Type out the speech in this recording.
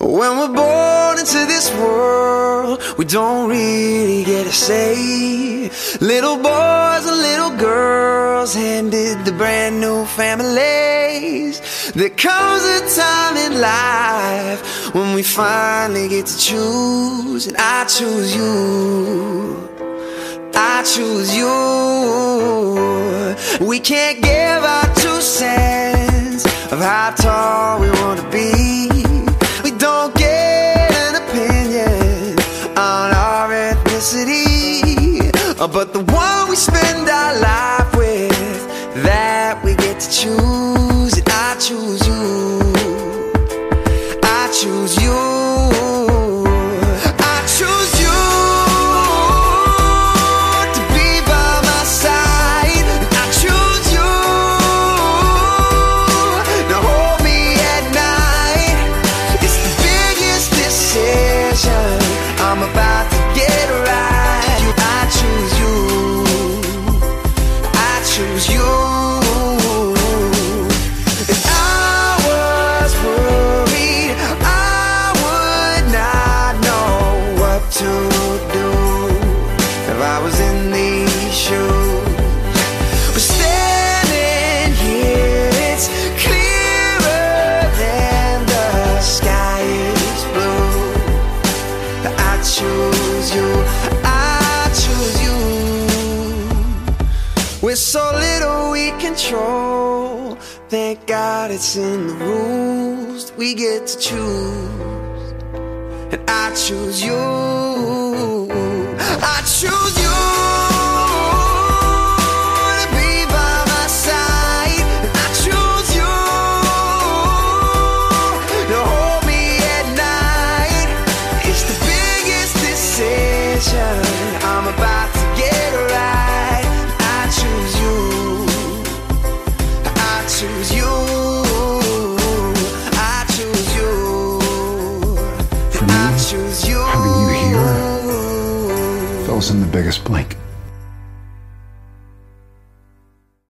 When we're born into this world, we don't really get a say. Little boys and little girls handed the brand new families. There comes a time in life when we finally get to choose, and I choose you. I choose you. We can't give our two cents of how tall we wanna Uh, but the one we spend our life with That we get to choose And I choose you. I choose you. I choose you To be by my side. I choose you To hold me at night. It's the biggest decision I'm about to With so little we control Thank God it's in the rules We get to choose. And I choose you fills in the biggest blank.